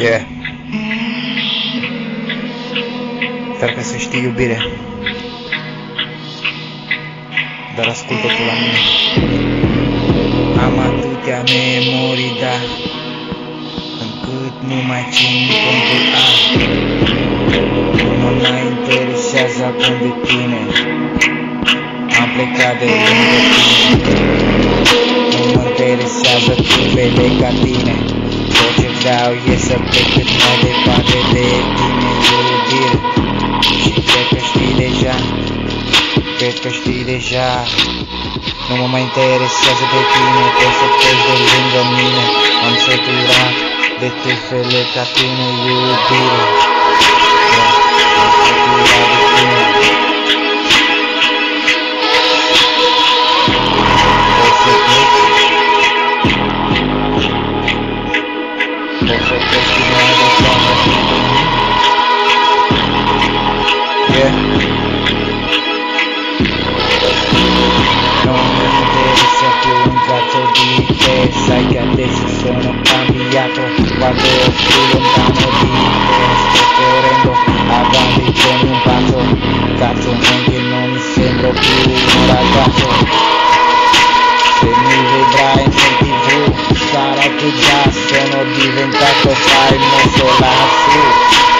Yeah. Sper că să știi iubire. Dar ascultă tu la mine. Am atâtea memorii, da Încât nu mai țin contul a Nu mă mai interesează acum de tine. Am plecat de lângă tine. Nu mă interesează clipele ca tine. Tot ce vreau e să plec cât mai departe de tine iubire. Și cred că știi deja Cred că știi deja. Nu mă mai interesează de tine Poți să pleci de lângă mine. Am săturat de tefele ca tine iubire Departe Yeah Non mi interessa più un cazzo di te Sai che adesso sono cambiato Quando più lontano di te Sto correndo avanti con un passo Cazzo non che non mi sembro più un ragazzo Se mi vedrai in tv Sarà che già giving back a five, not your last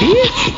bitch.